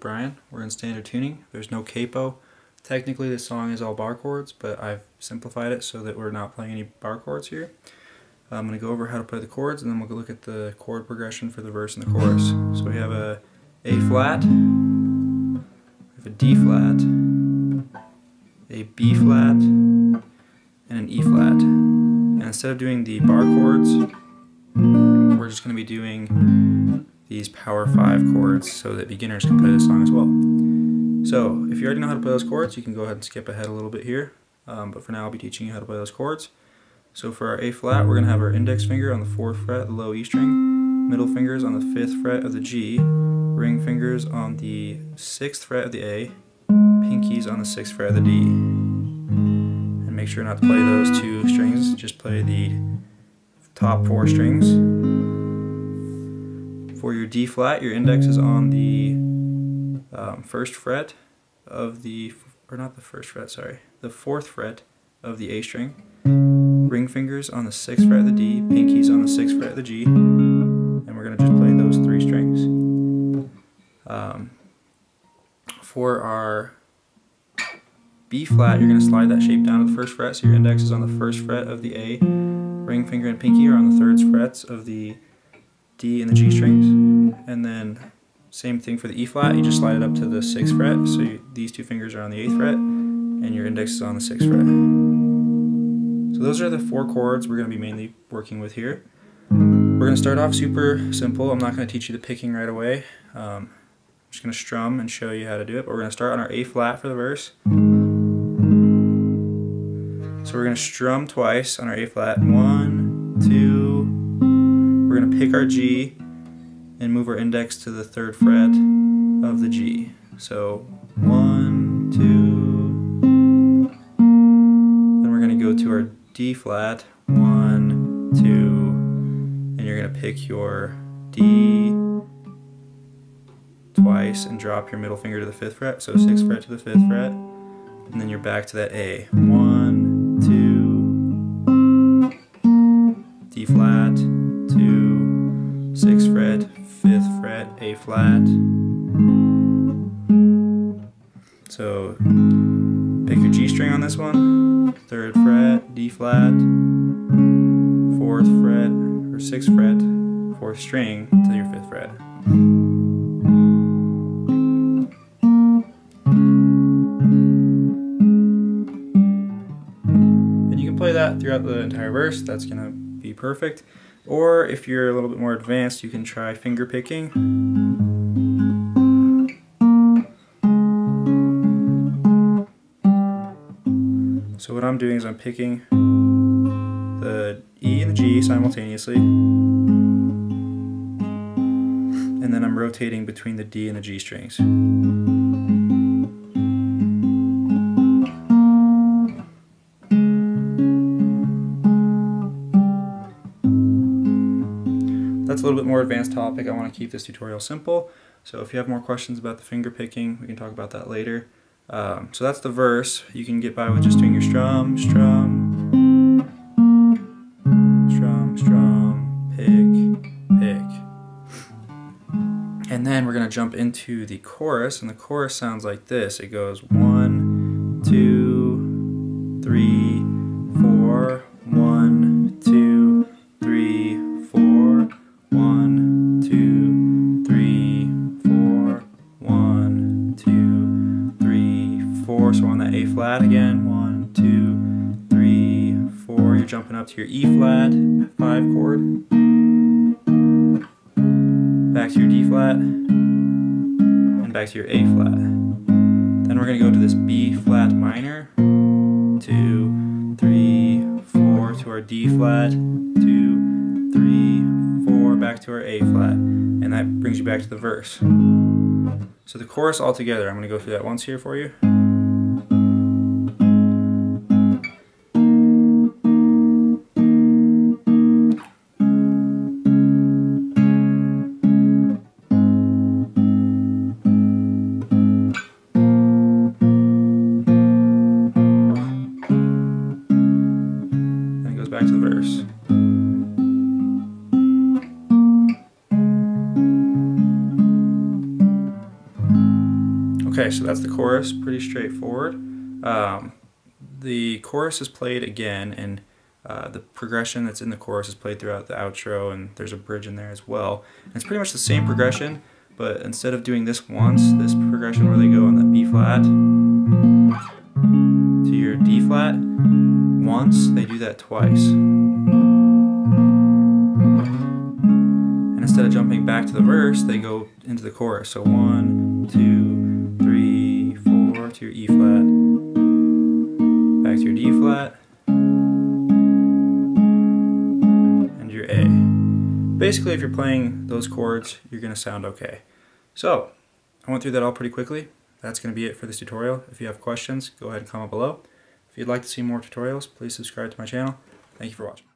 Bryan. We're in standard tuning. There's no capo. Technically, this song is all bar chords, but I've simplified it so that we're not playing any bar chords here. I'm going to go over how to play the chords, and then we'll look at the chord progression for the verse and the chorus. So we have a A flat, we have a D flat, a B flat, and an E flat. And instead of doing the bar chords, we're just going to be doing these power 5 chords so that beginners can play this song as well. So if you already know how to play those chords, you can go ahead and skip ahead a little bit here. Um, but for now, I'll be teaching you how to play those chords. So for our A flat, we're going to have our index finger on the 4th fret, the low E string, middle fingers on the 5th fret of the G, ring fingers on the 6th fret of the A, pinkies on the 6th fret of the D. And make sure not to play those two strings, just play the top four strings. For your D flat, your index is on the um, first fret of the, or not the first fret, sorry, the fourth fret of the A string ring fingers on the 6th fret of the D, pinkies on the 6th fret of the G, and we're going to just play those three strings. Um, for our B flat, you're going to slide that shape down to the first fret, so your index is on the first fret of the A, ring finger and pinky are on the third frets of the D and the G strings, and then same thing for the E flat, you just slide it up to the 6th fret, so you, these two fingers are on the 8th fret, and your index is on the 6th fret. So those are the four chords we're going to be mainly working with here. We're going to start off super simple. I'm not going to teach you the picking right away. Um, I'm just going to strum and show you how to do it. But we're going to start on our A flat for the verse. So we're going to strum twice on our A flat. One. We're going to pick our G and move our index to the third fret of the G. So one, two. Then we're going to go to our D flat, one, two, and you're going to pick your D twice and drop your middle finger to the fifth fret, so sixth fret to the fifth fret, and then you're back to that A. A flat. So pick your G string on this one third fret, D flat, fourth fret, or sixth fret, fourth string to your fifth fret. And you can play that throughout the entire verse, that's to be perfect. Or if you're a little bit more advanced, you can try finger picking. So what I'm doing is I'm picking the E and the G simultaneously and then I'm rotating between the D and the G strings. That's a little bit more advanced topic. I want to keep this tutorial simple. So if you have more questions about the finger picking, we can talk about that later. Um, so that's the verse. You can get by with just doing your strum, strum, strum, strum, pick, pick. And then we're going to jump into the chorus, and the chorus sounds like this. It goes one, flat again, one, two, three, four. You're jumping up to your E flat, five chord. Back to your D flat, and back to your A flat. Then we're going to go to this B flat minor, two, three, four, to our D flat, two, three, four, back to our A flat. And that brings you back to the verse. So the chorus all together, I'm going to go through that once here for you. Okay, so that's the chorus, pretty straightforward. Um, the chorus is played again, and uh, the progression that's in the chorus is played throughout the outro, and there's a bridge in there as well. And it's pretty much the same progression, but instead of doing this once, this progression where they go on the B flat to your D flat, once, they do that twice. And instead of jumping back to the verse, they go into the chorus. So one, two, your E flat, back to your D flat, and your A. Basically, if you're playing those chords, you're going to sound okay. So, I went through that all pretty quickly. That's going to be it for this tutorial. If you have questions, go ahead and comment below. If you'd like to see more tutorials, please subscribe to my channel. Thank you for watching.